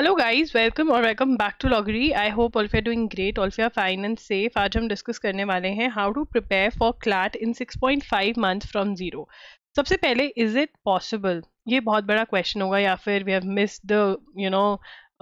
Hello guys welcome और welcome back to लॉगरी I hope all you doing great all you fine and safe आज हम discuss करने वाले हैं how to prepare for CLAT in 6.5 months from zero सबसे पहले is it possible ये बहुत बड़ा क्वेश्चन होगा या फिर we have miss the you know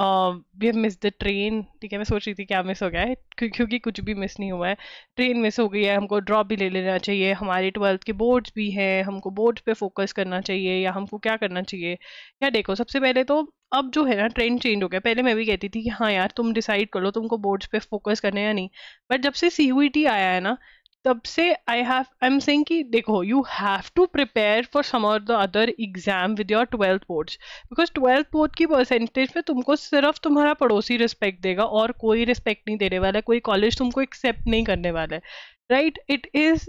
we have miss the train ठीक है, मैं सोच रही थी क्या मिस हो गया है क्योंकि कुछ भी मिस नहीं हुआ है. ट्रेन मिस हो गई है, हमको ड्रॉप भी ले लेना चाहिए. हमारे ट्वेल्थ के बोर्ड्स भी हैं, हमको बोर्ड्स पे फोकस करना चाहिए या हमको क्या करना चाहिए. या देखो, सबसे पहले तो अब जो है ना ट्रेंड चेंज हो गया। पहले मैं भी कहती थी कि हाँ यार, तुम डिसाइड कर लो तुमको बोर्ड्स पे फोकस करना है या नहीं। बट जब से सी यू टी आया है ना, तब से I have I am saying कि देखो you have to prepare for some or the other exam with your twelfth boards because twelfth board की परसेंटेज में तुमको सिर्फ़ तुम्हारा पड़ोसी रिस्पेक्ट देगा और कोई रिस्पेक्ट नहीं देने वाला है, कोई कॉलेज तुमको एक्सेप्ट नहीं करने वाला है। Right it is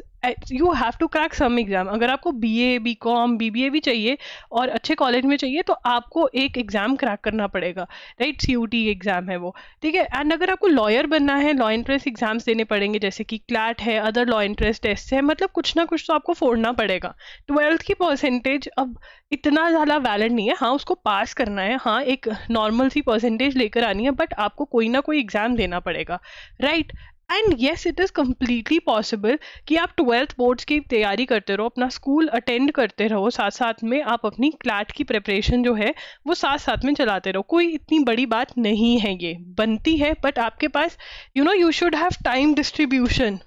you have to crack some exam अगर आपको B A B com B B A भी चाहिए और अच्छे कॉलेज में चाहिए तो आपको एक एग्ज़ाम क्रैक करना पड़ेगा। Right C U T exam है वो। ठीक है? एंड अगर आपको लॉयर बनना है लॉ इंट्रेंस एग्ज़ाम्स देने पड़ेंगे, जैसे कि क्लैट है अदर लॉ इंट्रेंस टेस्ट है मतलब कुछ ना कुछ तो आपको फोड़ना पड़ेगा। ट्वेल्थ की परसेंटेज अब इतना ज़्यादा वैलिड नहीं है। हाँ उसको पास करना है। हाँ एक नॉर्मल सी परसेंटेज लेकर आनी है बट आपको कोई ना कोई एग्ज़ाम देना पड़ेगा। Right and yes it is completely possible कि आप ट्वेल्थ बोर्ड्स की तैयारी करते रहो, अपना स्कूल अटेंड करते रहो साथ साथ में आप अपनी क्लैट की प्रिपरेशन जो है, वो साथ साथ में चलाते रहो। कोई इतनी बड़ी बात नहीं है ये। बनती है बट आपके पास you know you should have time distribution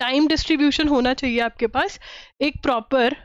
time distribution होना चाहिए आपके पास एक प्रॉपर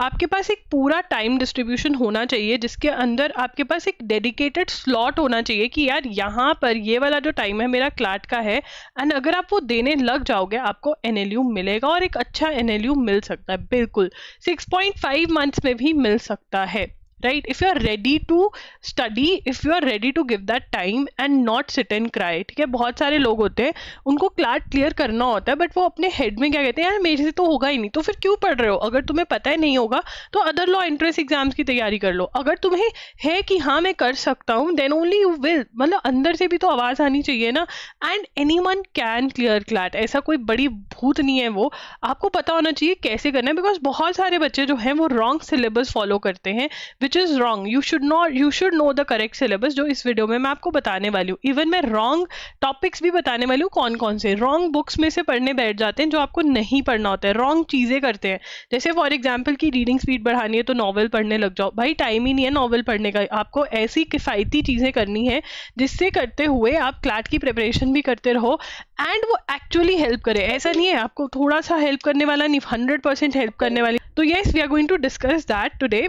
आपके पास एक पूरा टाइम डिस्ट्रीब्यूशन होना चाहिए, जिसके अंदर आपके पास एक डेडिकेटेड स्लॉट होना चाहिए कि यार यहाँ पर ये वाला जो टाइम है मेरा क्लाट का है एंड अगर आप वो देने लग जाओगे, आपको एनएलयू मिलेगा और एक अच्छा एनएलयू मिल सकता है, बिल्कुल। 6.5 मंथ्स में भी मिल सकता है। Right if you are ready to study if you are ready to give that time and not sit and cry ठीक है? बहुत सारे लोग होते हैं, उनको क्लाट क्लियर करना होता है बट वो अपने हेड में क्या कहते हैं, यार, मेरे से तो होगा ही नहीं तो फिर क्यों पढ़ रहे हो? अगर तुम्हें पता ही नहीं होगा तो अदर लॉ एंट्रेंस एग्ज़ाम्स की तैयारी कर लो। अगर तुम्हें है कि हाँ मैं कर सकता हूँ देन ओनली यू विल मतलब अंदर से भी तो आवाज़ आनी चाहिए ना। And anyone can clear CLAT ऐसा कोई बड़ी भूत नहीं है वो। आपको पता होना चाहिए कैसे करना है बिकॉज़ बहुत सारे बच्चे जो हैं, वो रॉन्ग सिलेबस फॉलो करते हैं which is wrong you should not you should know the correct syllabus जो इस वीडियो में मैं आपको बताने वाली हूँ। इवन मैं रॉन्ग टॉपिक्स भी बताने वाली हूँ। कौन कौन से? रॉन्ग बुक्स में से पढ़ने बैठ जाते हैं जो आपको नहीं पढ़ना होता है। रॉन्ग चीज़ें करते हैं। जैसे फॉर एग्ज़ाम्पल की रीडिंग स्पीड बढ़ानी है तो नॉवल पढ़ने लग जाओ। भाई टाइम ही नहीं है नॉवल पढ़ने का। आपको ऐसी किफ़ायती चीज़ें करनी है जिससे करते हुए आप क्लैट की प्रिपरेशन भी करते रहो एंड वो एक्चुअली हेल्प करे। ऐसा नहीं है। आपको थोड़ा सा हेल्प करने वाला नहीं हंड्रेड परसेंट हेल्प करने वाली। तो yes we are going to discuss that today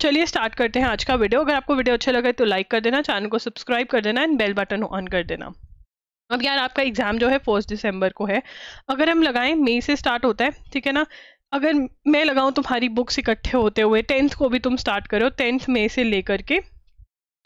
चलिए स्टार्ट करते हैं आज का वीडियो अगर आपको वीडियो अच्छा लगे तो लाइक कर देना चैनल को सब्सक्राइब कर देना एंड बेल बटन ऑन कर देना। अब यार आपका एग्ज़ाम जो है फ़र्स्ट दिसंबर को है। अगर हम लगाएँ मई से स्टार्ट होता है, ठीक है ना? अगर मैं लगाऊँ तुम्हारी बुक्स इकट्ठे होते हुए टेंथ को भी तुम स्टार्ट करो टेंथ मई से लेकर के।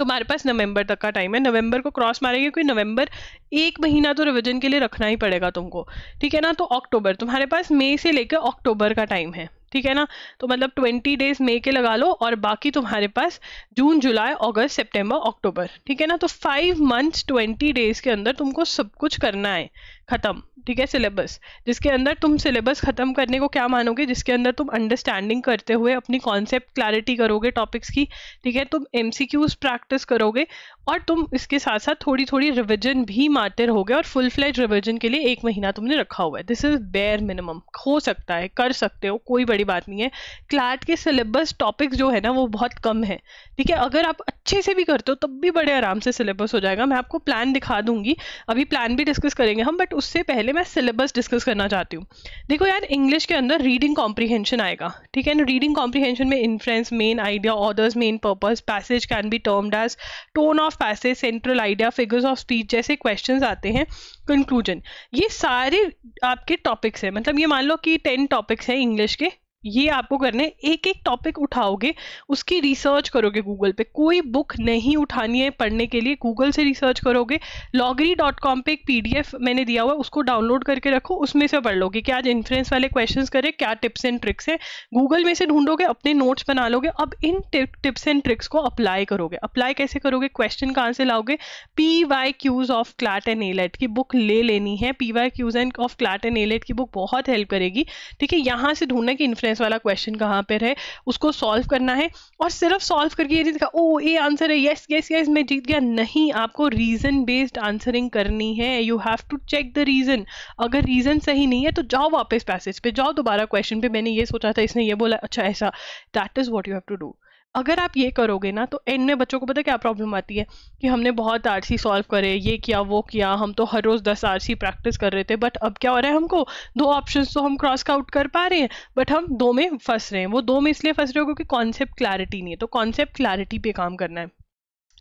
तुम्हारे पास नवंबर तक का टाइम है। नवंबर को क्रॉस मारेंगे क्योंकि नवंबर एक महीना तो रिविजन के लिए रखना ही पड़ेगा तुमको, ठीक है ना? तो अक्टूबर तुम्हारे पास मई से लेकर अक्टूबर का टाइम है। ठीक है ना? तो मतलब ट्वेंटी डेज़ मे के लगा लो और बाकी तुम्हारे पास जून जुलाई अगस्त सितंबर अक्टूबर ठीक है ना? तो फाइव मंथ्स ट्वेंटी डेज़ के अंदर तुमको सब कुछ करना है, ख़त्म। ठीक है सिलेबस जिसके अंदर तुम सिलेबस ख़त्म करने को क्या मानोगे? जिसके अंदर तुम अंडरस्टैंडिंग करते हुए अपनी कॉन्सेप्ट क्लैरिटी करोगे टॉपिक्स की, ठीक है? तुम एम प्रैक्टिस करोगे और तुम इसके साथ साथ थोड़ी थोड़ी रिविजन भी मारते रहोगे और फुल फ्लेज रिविजन के लिए एक महीना तुमने रखा हुआ है। दिस इज़ बेयर मिनिमम हो सकता है, कर सकते हो, कोई बड़ी बात नहीं है। क्लैट के सिलेबस टॉपिक्स जो है ना, वो बहुत कम है, ठीक है? अगर आप अच्छे से भी करते हो, तब भी बड़े आराम से सिलेबस हो जाएगा। मैं आपको प्लान दिखा दूँगी। अभी प्लान भी डिस्कस करेंगे हम बट उससे पहले मैं सिलेबस डिस्कस करना चाहती हूँ। देखो यार इंग्लिश के अंदर रीडिंग कॉम्प्रीहेंशन आएगा, ठीक है ना? रीडिंग कॉम्प्रीहेंशन में inference main idea orders main purpose passage can be termed as tone of passage central idea figures of speech जैसे क्वेश्चन आते हैं कंक्लूजन ये सारे आपके टॉपिक्स हैं। मतलब ये मान लो कि टेन टॉपिक्स हैं इंग्लिश के ये आपको करने एक एक टॉपिक उठाओगे, उसकी रिसर्च करोगे गूगल पे। कोई बुक नहीं उठानी है पढ़ने के लिए गूगल से रिसर्च करोगे। लॉगरी डॉट कॉम पर एक पीडीएफ मैंने दिया हुआ है, उसको डाउनलोड करके रखो, उसमें से पढ़ लोगे कि आज इन्फ्लुएंस वाले क्वेश्चन करें, क्या टिप्स एंड ट्रिक्स है। गूगल में से ढूंढोगे, अपने नोट्स बना लोगे, अब इन टिप्स एंड ट्रिक्स को अप्लाई करोगे। अप्लाई कैसे करोगे? क्वेश्चन कहाँ से लाओगे? P Y Qs of CLAT and AILET की बुक ले लेनी है। P Y Qs and of CLAT and AILET की बुक बहुत हेल्प करेगी। ठीक है, यहाँ से ढूंढना कि डिफरेंस वाला क्वेश्चन कहाँ पर है, उसको सॉल्व करना है और सिर्फ़ सॉल्व करके ये नहीं ओ ये आंसर है येस येस येस मैं जीत गया। नहीं, आपको रीजन बेस्ड आंसरिंग करनी है। You have to check the reason अगर रीजन सही नहीं है तो जाओ वापस पैसेज पे, जाओ दोबारा क्वेश्चन पे। मैंने ये सोचा था, इसने ये बोला अच्छा ऐसा that is what you have to do अगर आप ये करोगे ना तो एंड में बच्चों को पता क्या प्रॉब्लम आती है? कि हमने बहुत आरसी सॉल्व करे, ये किया, वो किया, हम तो हर रोज़ दस आरसी प्रैक्टिस कर रहे थे बट अब क्या हो रहा है हमको? दो ऑप्शन तो हम क्रॉस आउट कर पा रहे हैं बट हम दो में फंस रहे हैं। वो दो में इसलिए फंस रहे हो क्योंकि कॉन्सेप्ट क्लैरिटी नहीं है। तो कॉन्सेप्ट क्लैरिटी पे काम करना है।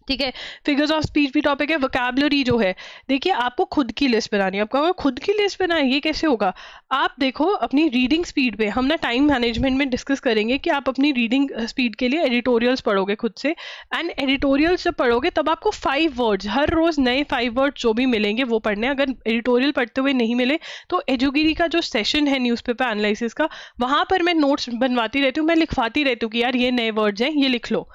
ठीक है? फिगर्स ऑफ़ स्पीच भी टॉपिक है वोकेबलरी जो है, देखिए आपको खुद की लिस्ट बनानी है। आपको खुद की लिस्ट बनाए, ये कैसे होगा? आप देखो, अपनी रीडिंग स्पीड पे हम ना टाइम मैनेजमेंट में डिस्कस करेंगे कि आप अपनी रीडिंग स्पीड के लिए एडिटोरियल्स पढ़ोगे खुद से। एंड एडिटोरियल्स जब पढ़ोगे, तब आपको फाइव वर्ड्स हर रोज नए फाइव वर्ड्स जो भी मिलेंगे, वो पढ़ने अगर एडिटोरियल पढ़ते हुए नहीं मिले तो एजुगिरी का जो सेशन है न्यूज़पेपर एनालिसिस का, वहाँ पर मैं नोट्स बनवाती रहती हूँ, मैं लिखवाती रहती हूँ कि यार ये नए वर्ड्स हैं, ये लिख लो।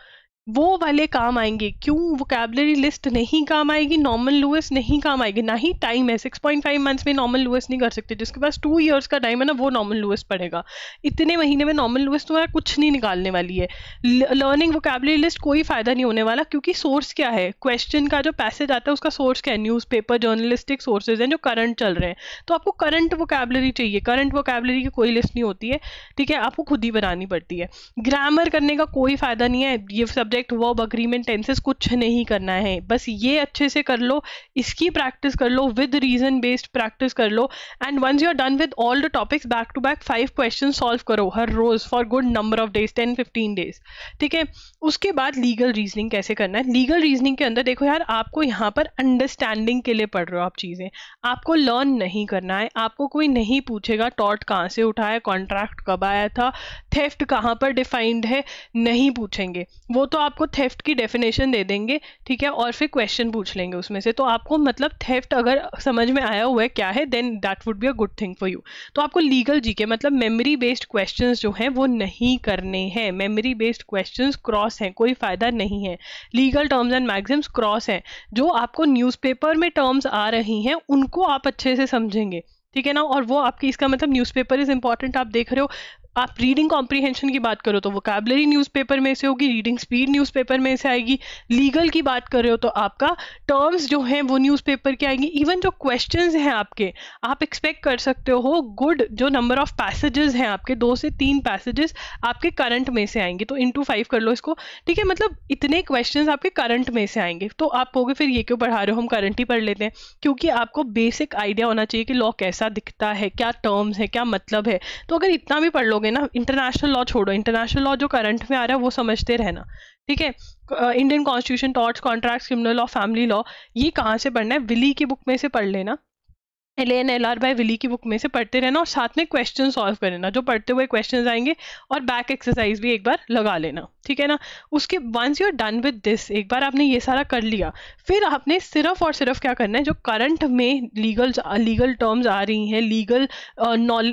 वो वाले काम आएँगे। क्यों? वोकेबलरी लिस्ट नहीं काम आएगी नॉर्मल लुएस नहीं काम आएगी। ना ही टाइम है। सिक्स पॉइंट फाइव मंथ्स में नॉर्मल लुएस नहीं कर सकते। जिसके पास टू ईयर्स का टाइम है ना, वो नॉर्मल लुएस पड़ेगा इतने महीने में नॉर्मल लुएस तुम्हारा कुछ नहीं निकालने वाली है। लर्निंग वोकेबलरी लिस्ट कोई फ़ायदा नहीं होने वाला, क्योंकि सोर्स क्या है? क्वेश्चन का जो पैसेज आता है, उसका सोर्स क्या है? न्यूज़ पेपर जर्नलिस्टिक सोर्सेज हैं, जो करंट चल रहे हैं। तो आपको करंट वोकेबलरी चाहिए। करंट वोकेबलरी की कोई लिस्ट नहीं होती है। ठीक है? आपको खुद ही बनानी पड़ती है। ग्रामर करने का कोई फ़ायदा नहीं है। ये subject subject verb agreement tenses कुछ नहीं करना है। बस ये अच्छे से कर लो, इसकी प्रैक्टिस कर लो विद रीजन बेस्ड प्रैक्टिस कर लो and once you are done with all the topics back to back five question solve करो, हर रोज for good number of days ten fifteen days ठीक है? उसके बाद लीगल रीजनिंग कैसे करना है? लीगल रीजनिंग के अंदर देखो यार, आपको यहाँ पर अंडरस्टैंडिंग के लिए पढ़ रहे हो आप चीज़ें। आपको लर्न नहीं करना है, आपको कोई नहीं पूछेगा टॉट कहाँ से उठाया कॉन्ट्रैक्ट कब आया था थेफ्ट कहाँ पर डिफाइंड है, नहीं पूछेंगे। वो तो आपको थेफ्ट की डेफिनेशन दे देंगे, ठीक है? और फिर क्वेश्चन पूछ लेंगे उसमें से। तो आपको मतलब थेफ्ट अगर समझ में आया हुआ है क्या है then that would be a good thing for you तो आपको लीगल जी के मतलब मेमोरी बेस्ड क्वेश्चन जो हैं, वो नहीं करने हैं। मेमोरी बेस्ड क्वेश्चन क्रॉस हैं, कोई फ़ायदा नहीं है। Legal terms and maxims cross हैं। जो आपको न्यूज़पेपर में टर्म्स आ रही हैं, उनको आप अच्छे से समझेंगे, ठीक है ना? और वो आपकी, इसका मतलब न्यूज़पेपर इज़ इंपॉर्टेंट आप देख रहे हो। आप रीडिंग कॉम्प्रीहेंशन की बात करो तो वोकेबलरी न्यूज़पेपर में से होगी रीडिंग स्पीड न्यूज़पेपर में से आएगी। लीगल की बात कर रहे हो तो आपका टर्म्स जो हैं वो न्यूज़पेपर के आएँगी। इवन जो क्वेश्चंस हैं आपके, आप एक्सपेक्ट कर सकते हो गुड जो नंबर ऑफ़ पैसेजेस हैं आपके, दो से तीन पैसेजेस आपके करंट में से आएँगे। तो इंटू फाइव कर लो इसको। ठीक है मतलब इतने क्वेश्चन आपके करंट में से आएँगे। तो आप कहोगे फिर ये क्यों पढ़ा रहे हो? हम करंट ही पढ़ लेते हैं। क्योंकि आपको बेसिक आइडिया होना चाहिए कि लॉ कैसा दिखता है, क्या टर्म्स है, क्या मतलब है। तो अगर इतना भी पढ़ लोगे ना इंटरनेशनल लॉ छोड़ो। इंटरनेशनल लॉ जो करंट में आ रहा है, वो समझते रहना। ठीक है? Indian constitution torts contract criminal law family law ये कहाँ से पढ़ना है? विली की बुक में से पढ़ लेना। L N L R by Wiley की बुक में से पढ़ते रहना और साथ में क्वेश्चन सॉल्व कर लेना जो पढ़ते हुए क्वेश्चन आएँगे और बैक एक्सरसाइज भी एक बार लगा लेना। ठीक है ना? उसके once you are done with this एक बार आपने ये सारा कर लिया फिर आपने सिर्फ़ और सिर्फ़ क्या करना है? जो करंट में लीगल लीगल टर्म्स आ रही हैं लीगल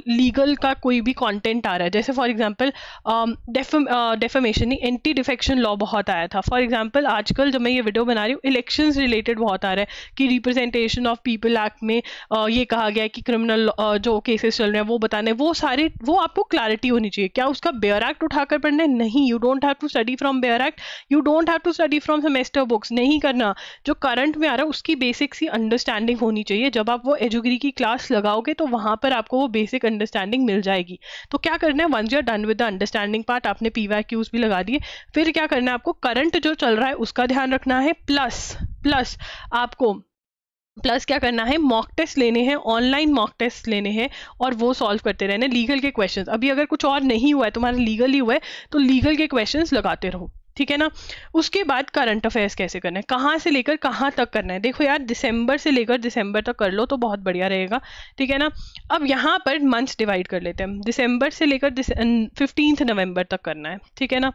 लीगल का कोई भी कॉन्टेंट आ रहा है जैसे for example defamation anti defection law बहुत आया था। फॉर एग्ज़ाम्पल आजकल जब मैं ये वीडियो बना रही हूँ इलेक्शन रिलेटेड बहुत आ रहा है कि रिप्रेजेंटेशन ऑफ़ पीपल एक्ट में uh, ये कहा गया है कि क्रिमिनल जो केसेस चल रहे हैं वो बताने वो सारे वो आपको क्लैरिटी होनी चाहिए। क्या उसका बेयर एक्ट उठाकर पढ़ना है? नहीं you don't have to study from bare act you don't have to study from semester books नहीं करना। जो करंट में आ रहा है, उसकी बेसिक सी अंडरस्टैंडिंग होनी चाहिए। जब आप वो एजुगिरी की क्लास लगाओगे तो वहाँ पर आपको वो बेसिक अंडरस्टैंडिंग मिल जाएगी। तो क्या करना है? When you done with the understanding part आपने पी क्यूज भी लगा दिए। फिर क्या करना है आपको? करंट जो चल रहा है, उसका ध्यान रखना है। प्लस प्लस आपको प्लस क्या करना है मॉक टेस्ट लेने हैं ऑनलाइन मॉक टेस्ट लेने हैं और वो सॉल्व करते रहने लीगल के क्वेश्चन अभी अगर कुछ और नहीं हुआ है, तुम्हारा लीगल ही हुआ है तो लीगल के क्वेश्चन लगाते रहो, ठीक है ना? उसके बाद करंट अफेयर्स कैसे करना है? कहाँ से लेकर कहाँ तक करना है? देखो यार दिसंबर से लेकर दिसंबर तक कर लो तो बहुत बढ़िया रहेगा, ठीक है ना? अब यहाँ पर मंथ्स डिवाइड कर लेते हैं। दिसंबर से लेकर फिफ्टींथ नवंबर तक करना है, ठीक है ना?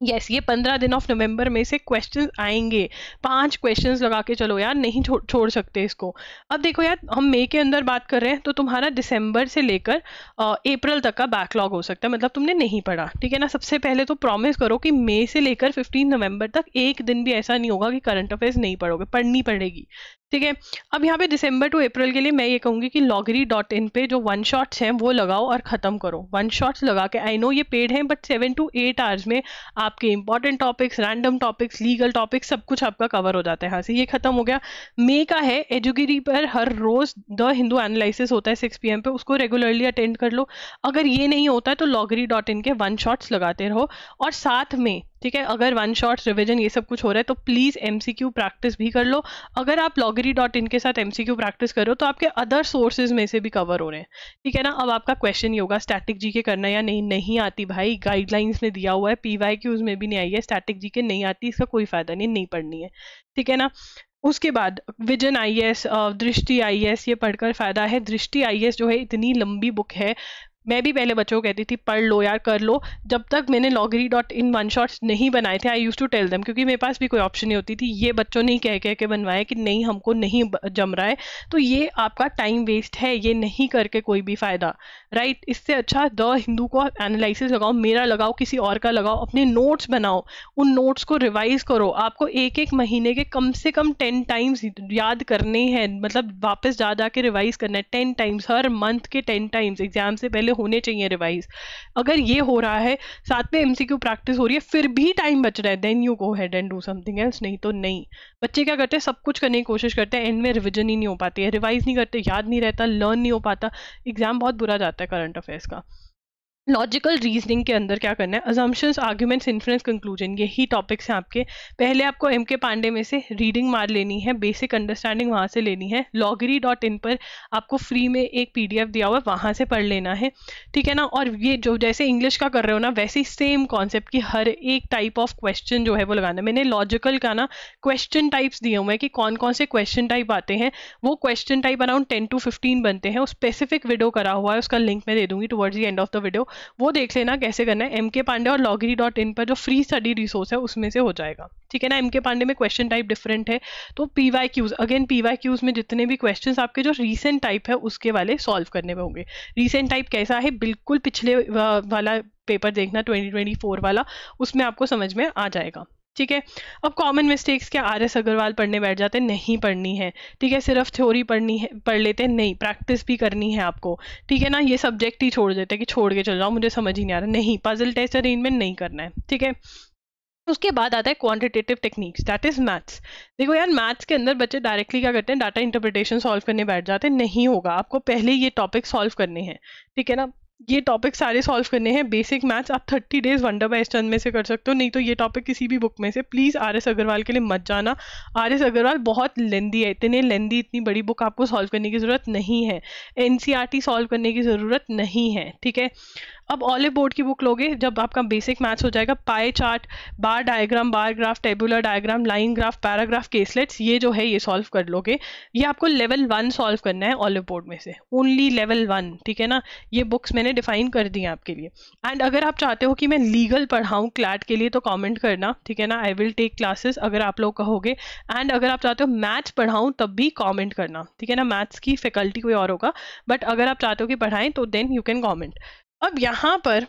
यस ये पंद्रह दिन ऑफ़ नवंबर में से क्वेश्चन आएँगे। पाँच क्वेश्चंस लगा के चलो यार नहीं छो, छोड़ सकते इसको। अब देखो यार हम मई के अंदर बात कर रहे हैं तो तुम्हारा दिसंबर से लेकर अप्रैल तक का बैकलॉग हो सकता है। मतलब तुमने नहीं पढ़ा ठीक है ना? सबसे पहले तो प्रॉमिस करो कि मई से लेकर फिफ्टीन नवंबर तक एक दिन भी ऐसा नहीं होगा कि करंट अफेयर्स नहीं पढ़ोगे पढ़नी पड़ेगी ठीक है? अब यहाँ पे दिसंबर टू अप्रैल के लिए मैं ये कहूँगी कि लॉगरी डॉट इन पे जो वन शॉट्स हैं वो लगाओ और ख़त्म करो। वन शॉट्स लगा के आई नो ये पेड हैं but seven to eight hours में आपके important topics random topics legal topics सब कुछ आपका कवर हो जाता है। यहाँ से ये खत्म हो गया। मे का है एजुगिरी पर हर रोज द हिंदू एनालिसिस होता है सिक्स पी पे, उसको रेगुलरली अटेंड कर लो। अगर ये नहीं होता है तो लॉगरी डॉट इन के वन शॉट्स लगाते रहो। और साथ में ठीक है? अगर वन शॉट रिविजन ये सब कुछ हो रहा है तो प्लीज़ एम प्रैक्टिस भी कर लो। अगर आप लॉगरी डॉट इन के साथ एम प्रैक्टिस करो तो आपके अदर सोर्सेज में से भी कवर हो रहे हैं। ठीक है ना? अब आपका क्वेश्चन ये होगा स्टैटिक जी के करना या नहीं नहीं आती भाई। गाइडलाइंस में दिया हुआ है पी वाई क्यूज में भी नहीं आई है स्टैटिक जी के नहीं आती, इसका कोई फ़ायदा नहीं नहीं पढ़नी है। ठीक है ना? उसके बाद विजन आई एस दृष्टि आई एस ये पढ़कर फ़ायदा है। दृष्टि आई एस जो है, इतनी लंबी बुक है मैं भी पहले बच्चों को कहती थी, पढ़ लो यार, कर लो। जब तक मैंने लॉगरी डॉट इन वन शॉट्स नहीं बनाए थे आई यूज़ टू टेल दम क्योंकि मेरे पास भी कोई ऑप्शन नहीं होती थी। ये बच्चों ने कह कह के बनवाया कि नहीं, हमको नहीं जम रहा है। तो ये आपका टाइम वेस्ट है, ये नहीं करके कोई भी फ़ायदा। राइट इससे अच्छा द हिंदू को एनालिसिस लगाओ, मेरा लगाओ, किसी और का लगाओ, अपने नोट्स बनाओ। उन नोट्स को रिवाइज करो। आपको एक एक महीने के कम से कम टेन टाइम्स याद करने हैं। मतलब वापस जा जा के रिवाइज करना है। टेन टाइम्स हर मंथ के टेन टाइम्स एग्ज़ाम से पहले होने चाहिए रिवाइज अगर ये हो रहा है, साथ में एमसीक्यू प्रैक्टिस हो रही है, फिर भी टाइम बच रहा है। Then you go ahead and do something else नहीं तो नहीं। बच्चे क्या करते हैं? सब कुछ करने की कोशिश करते हैं। एंड में रिविजन ही नहीं हो पाती है। रिवाइज नहीं करते, याद नहीं रहता लर्न नहीं हो पाता। एग्ज़ाम बहुत बुरा जाता है करंट अफेयर्स का। लॉजिकल रीजनिंग के अंदर क्या करना है? अजम्पन्स आर्ग्यूमेंट्स इन्फ्लुएंस कंक्लूजन यही टॉपिक्स हैं आपके। पहले आपको एम के पांडे में से रीडिंग मार लेनी है बेसिक अंडरस्टैंडिंग वहाँ से लेनी है। लॉगरी डॉट इन पर आपको फ्री में एक पीडीएफ दिया हुआ है, वहाँ से पढ़ लेना है। ठीक है ना? और ये जो जैसे इंग्लिश का कर रहे हो ना, वैसे ही सेम कॉन्सेप्ट की हर एक टाइप ऑफ़ क्वेश्चन जो है वो लगाना मैंने लॉजिकल का ना क्वेश्चन टाइप्स दिए हुए हैं कि कौन कौन से क्वेश्चन टाइप आते हैं। वो question type around ten to fifteen बनते हैं। स्पेसिफिक वीडियो करा हुआ है, उसका लिंक मैं दे दूँगी towards the end of the video वो देख लेना कैसे करना है। एम के पांडे और लॉगरी डॉट इन पर जो फ्री स्टडी रिसोर्स है, उसमें से हो जाएगा। ठीक है ना? एम के पांडे में क्वेश्चन टाइप डिफरेंट है। तो P Y Qs again P Y Qs में जितने भी क्वेश्चन आपके जो रीसेंट टाइप है, उसके वाले सॉल्व करने में होंगे। रीसेंट टाइप कैसा है? बिल्कुल पिछले वाला पेपर देखना 2024 वाला, उसमें आपको समझ में आ जाएगा। ठीक है? अब कॉमन मिस्टेक्स क्या आर एस अग्रवाल पढ़ने बैठ जाते नहीं पढ़नी है। ठीक है? सिर्फ़ थ्योरी पढ़नी है, पढ़ लेते हैं। नहीं प्रैक्टिस भी करनी है आपको। ठीक है ना? ये सब्जेक्ट ही छोड़ देते हैं कि छोड़ के चल जाओ, मुझे समझ ही नहीं आ रहा। नहीं पजल टेस्ट अरेंजमेंट नहीं करना है। ठीक है? उसके बाद आता है quantitative techniques that is maths देखो यार मैथ्स के अंदर बच्चे डायरेक्टली क्या करते हैं? डाटा इंटरप्रिटेशन सॉल्व करने बैठ जाते हैं। नहीं होगा। आपको पहले ये टॉपिक सॉल्व करने हैं। ठीक है ना? ये टॉपिक सारे सॉल्व करने हैं। बेसिक मैथ्स आप thirty days wonder by Stern में से कर सकते हो। नहीं तो ये टॉपिक किसी भी बुक में से। प्लीज़ आर एस अग्रवाल के लिए मत जाना। आर एस अग्रवाल बहुत लेंदी है। इतने लेंदी इतनी बड़ी बुक आपको सॉल्व करने की ज़रूरत नहीं है। एन सॉल्व e करने की ज़रूरत नहीं है। ठीक है? अब ऑलिव बोर्ड की बुक लोगे, जब आपका बेसिक मैथ्स हो जाएगा pie chart bar diagram bar graph tabular diagram line graph paragraph caselets ये जो है, ये सॉल्व कर लोगे। ये आपको लेवल वन सॉल्व करना है ऑलिव बोर्ड में से। ओनली लेवल वन ठीक है ना? ये बुक्स मैंने डिफाइन कर दी हैं आपके लिए। एंड अगर आप चाहते हो कि मैं लीगल पढ़ाऊँ क्लैट के लिए तो कॉमेंट करना, ठीक है ना? आई विल टेक क्लासेस अगर आप लोग कहोगे। एंड अगर आप चाहते हो मैथ्स पढ़ाऊँ, तब भी कॉमेंट करना, ठीक है ना? मैथ्स की फैकल्टी कोई और होगा। बट अगर आप चाहते हो कि पढ़ाएँ तो देन यू कैन कॉमेंट अब यहाँ पर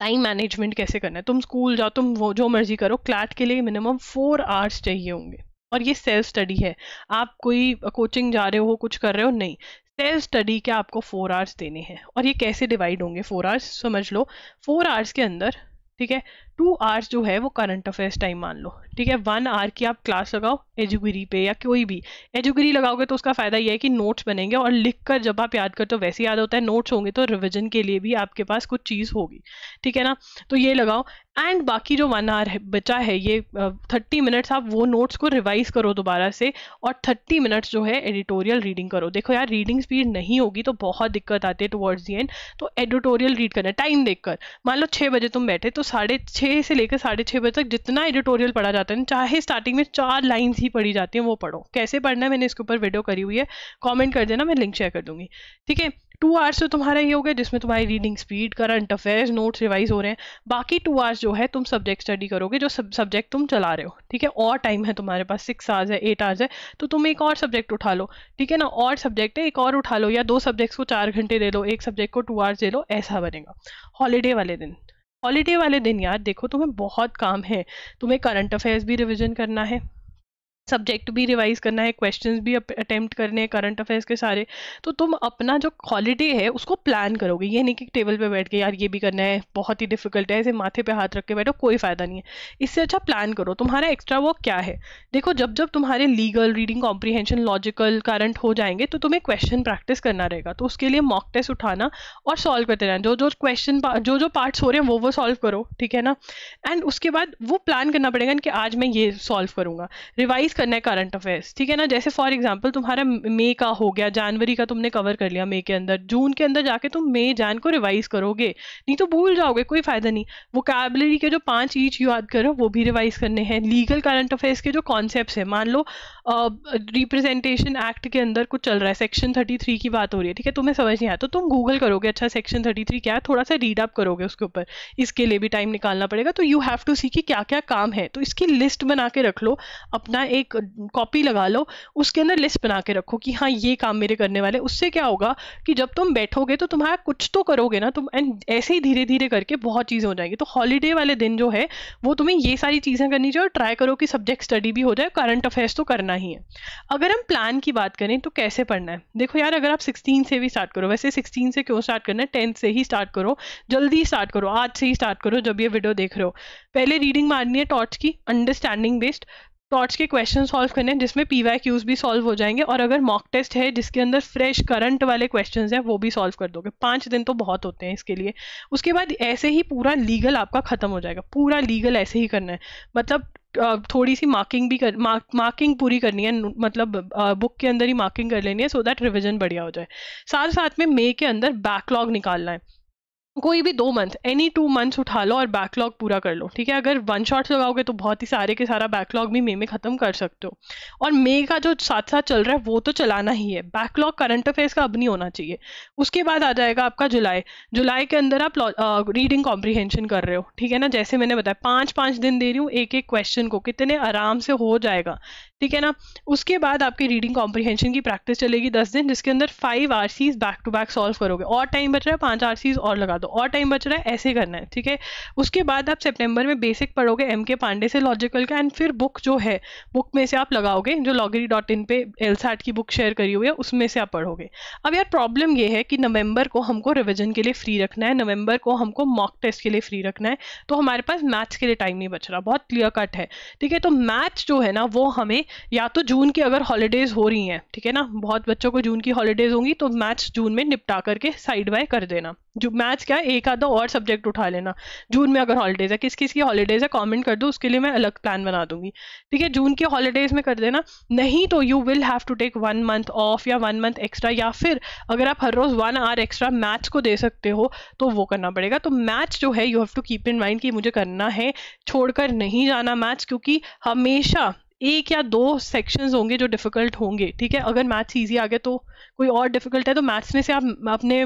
टाइम मैनेजमेंट कैसे करना है? तुम स्कूल जाओ, तुम वो जो मर्ज़ी करो क्लाट के लिए मिनिमम फोर आवर्स चाहिए होंगे। और ये सेल्फ स्टडी है। आप कोई कोचिंग जा रहे हो, कुछ कर रहे हो, नहीं। सेल्फ स्टडी के आपको फोर आवर्स देने हैं। और ये कैसे डिवाइड होंगे? फोर आवर्स समझ लो। फोर आवर्स के अंदर, ठीक है? टू आवर्स जो है वो करंट अफेयर्स टाइम मान लो, ठीक है? वन आवर की आप क्लास लगाओ एजुगिरी पे या कोई भी। एजुगिरी लगाओगे तो उसका फ़ायदा ये है कि नोट्स बनेंगे और लिख कर जब आप याद करते हो, वैसे याद होता है नोट्स होंगे तो रिविजन के लिए भी आपके पास कुछ चीज़ होगी, ठीक है ना? तो ये लगाओ। एंड बाकी जो वन आवर बचा है ये थर्टी मिनट्स आप वो नोट्स को रिवाइज करो दोबारा से और थर्टी मिनट्स जो है एडिटोरियल रीडिंग करो। देखो यार रीडिंग स्पीड नहीं होगी तो बहुत दिक्कत आती है टुवर्ड्स दी एंड तो एडिटोरियल रीड करना टाइम देखकर। मान लो छः बजे तुम बैठे तो साढ़े छः से लेकर साढ़े छः बजे तक जितना एडिटोरियल पढ़ा जाता है, चाहे स्टार्टिंग में चार लाइन्स ही पढ़ी जाती हैं, वो पढ़ो। कैसे पढ़ना है, मैंने इसके ऊपर वीडियो करी हुई है। कॉमेंट कर देना, मैं लिंक शेयर कर दूँगी। ठीक है? टू आवर्स तो तुम्हारा ये हो गया, जिसमें तुम्हारी reading speed current affairs notes revise हो रहे हैं। बाकी टू आवर्स जो है, तुम सब्जेक्ट स्टडी करोगे, जो सब सब्जेक्ट तुम चला रहे हो। ठीक है? और टाइम है तुम्हारे पास सिक्स आवर्स है एट आवर्स है तो तुम एक और सब्जेक्ट उठा लो। ठीक है ना? और सब्जेक्ट है, एक और उठा लो, या दो सब्जेक्ट्स को चार घंटे दे लो एक सब्जेक्ट को टू आवर्स दे लो ऐसा बनेगा। हॉलीडे वाले दिन। हॉलीडे वाले दिन, यार देखो तुम्हें बहुत काम है। तुम्हें करंट अफेयर्स भी रिविजन करना है। सब्जेक्ट भी रिवाइज करना है क्वेश्चंस भी अटेम्प्ट करने हैं करंट अफेयर्स के सारे तो तुम अपना जो हॉलीडे है, उसको प्लान करोगे। ये नहीं कि टेबल पे बैठ के, यार, ये भी करना है, बहुत ही डिफ़िकल्ट है, ऐसे माथे पे हाथ रख के बैठो, कोई फ़ायदा नहीं है। इससे अच्छा प्लान करो। तुम्हारा एक्स्ट्रा वर्क क्या है? देखो, जब जब तुम्हारे legal reading comprehension logical current हो जाएँगे तो तुम्हें क्वेश्चन प्रैक्टिस करना रहेगा। तो उसके लिए मॉक टेस्ट उठाना और सॉल्व करते रहना। जो जो क्वेश्चन जो जो पार्ट्स हो रहे हैं, वो वो सॉल्व करो, ठीक है ना? एंड उसके बाद वो प्लान करना पड़ेगा कि आज मैं ये सॉल्व करूँगा। रिवाइज करना है करंट अफेयर्स ठीक है ना? जैसे फॉर एग्ज़ाम्पल तुम्हारा मे का हो गया, जनवरी का तुमने कवर कर लिया मे के अंदर, जून के अंदर जाके तुम मे जान को रिवाइज करोगे, नहीं तो भूल जाओगे, कोई फ़ायदा नहीं। वो कैबलरी के जो पाँच ईच याद करो, वो भी रिवाइज करने हैं। लीगल करंट अफेयर्स के जो कॉन्सेप्ट है, मान लो रिप्रेजेंटेशन एक्ट के अंदर कुछ चल रहा है सेक्शन थर्टी थ्री की बात हो रही है, ठीक है? तुम्हें समझ नहीं आया तो तुम गूगल करोगे अच्छा सेक्शन थर्टी थ्री क्या है? थोड़ा सा रीड अप करोगे उसके ऊपर। इसके लिए भी टाइम निकालना पड़ेगा तो यू हैव टू सी कि क्या क्या काम है। तो इसकी लिस्ट बना के रख लो, अपना एक कॉपी लगा लो, उसके अंदर लिस्ट बना के रखो कि हाँ ये काम मेरे करने वाले उससे क्या होगा कि जब तुम बैठोगे तो तुम्हारा कुछ तो करोगे ना, तुम एंड ऐसे ही धीरे धीरे करके बहुत चीज़ें हो जाएँगी। तो हॉलीडे वाले दिन जो है, वो तुम्हें ये सारी चीज़ें करनी चाहिए और ट्राई करो कि सब्जेक्ट स्टडी भी हो जाए करंट अफेयर्स तो करना ही है। अगर हम प्लान की बात करें तो कैसे पढ़ना है? देखो यार, अगर आप सिक्सटीन से भी स्टार्ट करो, वैसे सिक्सटीन से क्यों स्टार्ट करना है? टेंथ से ही स्टार्ट करो, जल्दी स्टार्ट करो, आज से ही स्टार्ट करो, जब ये वीडियो देख रहे हो। पहले रीडिंग मारनी है टॉर्च की अंडरस्टैंडिंग बेस्ड टॉर्च के क्वेश्चन सॉल्व करने हैं जिसमें पी वाई क्यूज भी सॉल्व हो जाएँगे और अगर मॉक टेस्ट है जिसके अंदर फ्रेश करंट वाले क्वेश्चन हैं वो भी सॉल्व कर दोगे। पाँच दिन तो बहुत होते हैं इसके लिए। उसके बाद ऐसे ही पूरा लीगल आपका खत्म हो जाएगा। पूरा लीगल ऐसे ही करना है। मतलब थोड़ी सी मार्किंग भी कर मार्क, मार्किंग पूरी करनी है मतलब बुक के अंदर ही मार्किंग कर लेनी है सो दैट रिविजन बढ़िया हो जाए। साथ साथ में मे के अंदर बैकलॉग निकालना है। कोई भी दो मंथ एनी टू मंथ्स उठा लो और बैकलॉग पूरा कर लो, ठीक है? अगर वन शॉट लगाओगे तो बहुत ही सारे के सारा बैकलॉग भी मे में ख़त्म कर सकते हो। और मे का जो साथ साथ चल रहा है, वो तो चलाना ही है। बैकलॉग करंट अफेयर्स का अब नहीं होना चाहिए। उसके बाद आ जाएगा आपका जुलाई जुलाई के अंदर आप रीडिंग कॉम्प्रीहेंशन कर रहे हो, ठीक है ना? जैसे मैंने बताया पाँच पाँच दिन दे रही हूँ एक एक क्वेश्चन को, कितने आराम से हो जाएगा। ठीक है ना? उसके बाद आपकी रीडिंग कॉम्प्रीहेंशन की प्रैक्टिस चलेगी दस दिन, जिसके अंदर five are back to back solve करोगे। और टाइम बच रहा है, पाँच आर और लगा दो। और टाइम बच रहा है, ऐसे करना है, ठीक है? उसके बाद आप सेप्टेम्बर में बेसिक पढ़ोगे एम के पांडे से लॉजिकल का एंड फिर बुक जो है बुक में से आप लगाओगे, जो लॉगरी डॉट इन पे एल की बुक शेयर करी हुई है, उसमें से आप पढ़ोगे। अब यार प्रॉब्लम ये है कि नवंबर को हमको रिविजन के लिए फ्री रखना है नवंबर को हमको मॉक टेस्ट के लिए फ्री रखना है तो हमारे पास मैथ्स के लिए टाइम नहीं बच रहा, बहुत क्लियर कट है। ठीक है? तो मैथ्स जो है ना, वो हमें या तो जून की अगर हॉलीडेज हो रही हैं, ठीक है ना? बहुत बच्चों को जून की हॉलीडेज होंगी तो मैथ्स जून में निपटा करके साइड बाय कर देना। जो मैथ्स क्या है? एक आधा और सब्जेक्ट उठा लेना। जून में अगर हॉलीडेज है किस किस की हॉलीडेज है कमेंट कर दो, उसके लिए मैं अलग प्लान बना दूँगी। ठीक है? जून की हॉलीडेज में कर देना। नहीं तो you will have to take one month off या वन मंथ एक्स्ट्रा या फिर अगर आप हर रोज वन आवर एक्स्ट्रा मैथ्स को दे सकते हो तो वो करना पड़ेगा। तो मैथ्स जो है you have to keep in mind कि मुझे करना है। छोड़कर नहीं जाना मैथ्स क्योंकि हमेशा एक या दो सेक्शंस होंगे जो डिफ़िकल्ट होंगे, ठीक है? अगर मैथ्स इजी आ गया तो कोई और डिफ़िकल्ट है तो मैथ्स में से आप अपने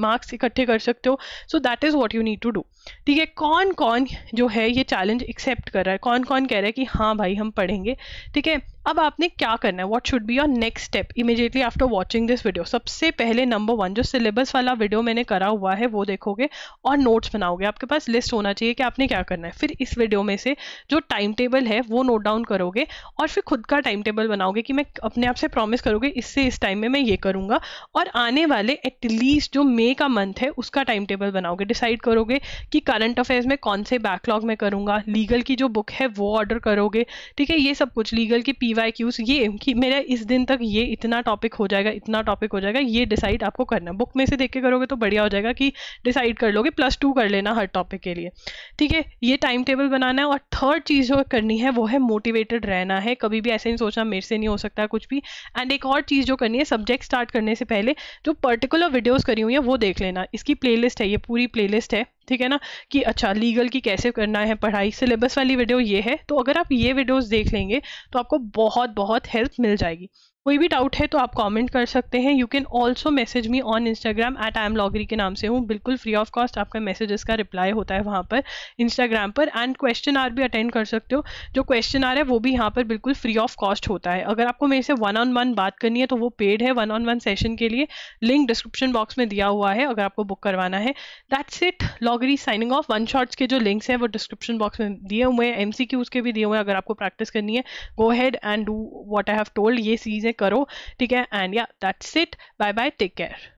मार्क्स इकट्ठे कर सकते हो। So that is what you need to do ठीक है? कौन कौन जो है ये चैलेंज एक्सेप्ट कर रहा है? कौन कौन कह रहा है कि हाँ भाई, हम पढ़ेंगे। ठीक है? अब आपने क्या करना है? What should be your next step immediately after watching this video सबसे पहले नंबर वन जो सिलेबस वाला वीडियो मैंने करा हुआ है, वो देखोगे और नोट्स बनाओगे। आपके पास लिस्ट होना चाहिए कि आपने क्या करना है। फिर इस वीडियो में से जो टाइम टेबल है, वो नोट डाउन करोगे और फिर खुद का टाइम टेबल बनाओगे कि मैं अपने आप से प्रॉमिस करोगे, इससे इस टाइम में मैं ये करूँगा और आने वाले एटलीस्ट जो मे का मंथ है, उसका टाइम टेबल बनाओगे। डिसाइड करोगे कि करंट अफेयर्स में कौन से बैकलॉग में करूँगा लीगल की जो बुक है, वो ऑर्डर करोगे। ठीक है? ये सब कुछ लीगल की पी वाई क्यूज ये कि मेरा इस दिन तक ये इतना टॉपिक हो जाएगा, इतना टॉपिक हो जाएगा, ये डिसाइड आपको करना। बुक में से देख के करोगे तो बढ़िया हो जाएगा कि डिसाइड कर लोगे प्लस टू कर लेना हर टॉपिक के लिए। ठीक है, ये टाइम टेबल बनाना है और थर्ड चीज़ जो करनी है वो है मोटिवेटेड रहना है। कभी भी ऐसे नहीं सोचना, मेरे से नहीं हो सकता कुछ भी। एंड एक और चीज़ जो करनी है सब्जेक्ट स्टार्ट करने से पहले जो पर्टिकुलर वीडियोज़ करी हुई है वो देख लेना। इसकी प्ले है, ये पूरी प्ले है। ठीक है ना, कि अच्छा लीगल की कैसे करना है, पढ़ाई सिलेबस वाली वीडियो ये है तो अगर आप ये वीडियोस देख लेंगे तो आपको बहुत बहुत हेल्प मिल जाएगी। कोई भी डाउट है तो आप कमेंट कर सकते हैं। You can also message me on Instagram at I am लॉगरी के नाम से हूँ। बिल्कुल फ्री ऑफ़ कॉस्ट आपका मैसेजेस का रिप्लाई होता है वहाँ पर इंस्टाग्राम पर। एंड क्वेश्चन आर भी अटेंड कर सकते हो। जो क्वेश्चन आर है वो भी यहाँ पर बिल्कुल फ्री ऑफ़ कॉस्ट होता है। अगर आपको मेरे से वन ऑन वन बात करनी है तो वो पेड है वन ऑन वन सेशन के लिए। लिंक डिस्क्रिप्शन बॉक्स में दिया हुआ है अगर आपको बुक करवाना है। दैट्स इट लॉगरी साइनिंग ऑफ़ वन शॉर्ट्स के जो लिंक्स हैं वो डिस्क्रिप्शन बॉक्स में दिए हुए हैं। एम के भी दिए हुए हैं। अगर आपको प्रैक्टिस करनी है go ahead and do what I have told ये चीज़ें करो ठीक है? एंड या that's it bye bye take care